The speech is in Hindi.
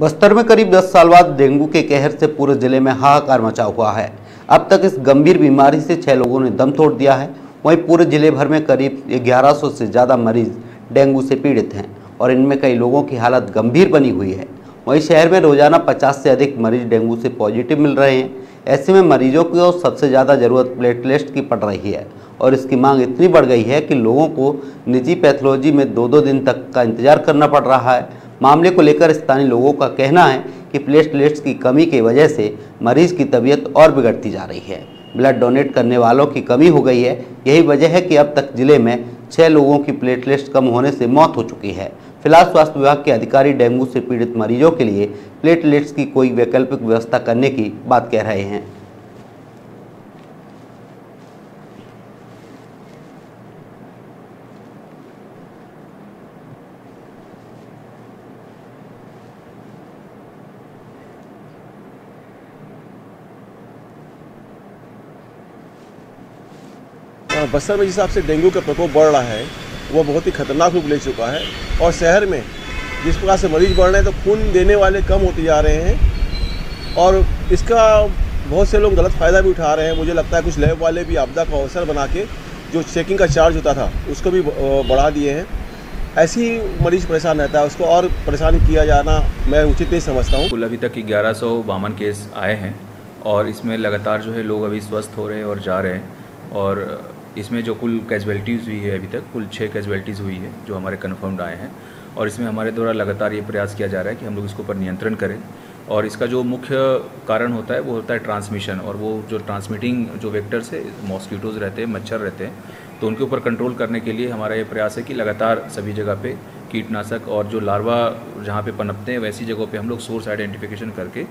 बस्तर में करीब 10 साल बाद डेंगू के कहर से पूरे ज़िले में हाहाकार मचा हुआ है। अब तक इस गंभीर बीमारी से छह लोगों ने दम तोड़ दिया है। वहीं पूरे ज़िले भर में करीब 1100 से ज़्यादा मरीज़ डेंगू से पीड़ित हैं और इनमें कई लोगों की हालत गंभीर बनी हुई है। वहीं शहर में रोज़ाना 50 से अधिक मरीज़ डेंगू से पॉजिटिव मिल रहे हैं। ऐसे में मरीजों को सबसे ज़्यादा ज़रूरत प्लेटलेट्स की पड़ रही है और इसकी मांग इतनी बढ़ गई है कि लोगों को निजी पैथोलॉजी में दो दो दिन तक का इंतज़ार करना पड़ रहा है। मामले को लेकर स्थानीय लोगों का कहना है कि प्लेटलेट्स की कमी की वजह से मरीज़ की तबीयत और बिगड़ती जा रही है। ब्लड डोनेट करने वालों की कमी हो गई है। यही वजह है कि अब तक ज़िले में छः लोगों की प्लेटलेट्स कम होने से मौत हो चुकी है। फ़िलहाल स्वास्थ्य विभाग के अधिकारी डेंगू से पीड़ित मरीजों के लिए प्लेटलेट्स की कोई वैकल्पिक व्यवस्था करने की बात कह रहे हैं। बस्तर में जिस हिसाब से डेंगू का प्रकोप बढ़ रहा है, वो बहुत ही खतरनाक रूप ले चुका है। और शहर में जिस प्रकार से मरीज़ बढ़ रहे हैं तो खून देने वाले कम होते जा रहे हैं। और इसका बहुत से लोग गलत फ़ायदा भी उठा रहे हैं। मुझे लगता है कुछ लैब वाले भी आपदा का अवसर बना के जो चेकिंग का चार्ज होता था, उसको भी बढ़ा दिए हैं। ऐसे ही मरीज़ परेशान रहता है, उसको और परेशान किया जाना मैं उचित नहीं समझता हूँ। कुल अभी तक ग्यारह सौ बावन केस आए हैं और इसमें लगातार जो है लोग अभी स्वस्थ हो रहे हैं और जा रहे हैं। और इसमें जो कुल कैजुअलिटीज़ हुई है अभी तक, कुल छः कैजुअलिटीज़ हुई है जो हमारे कन्फर्म्ड आए हैं। और इसमें हमारे द्वारा लगातार ये प्रयास किया जा रहा है कि हम लोग इसके ऊपर नियंत्रण करें। और इसका जो मुख्य कारण होता है, वो होता है ट्रांसमिशन और वो जो ट्रांसमिटिंग जो वेक्टर्स है मॉस्किटोज़ रहते हैं, मच्छर रहते हैं तो उनके ऊपर कंट्रोल करने के लिए हमारा ये प्रयास है कि लगातार सभी जगह पे कीटनाशक और जो लार्वा जहाँ पे पनपते हैं, वैसी जगहों पे हम लोग सोर्स आइडेंटिफिकेशन करके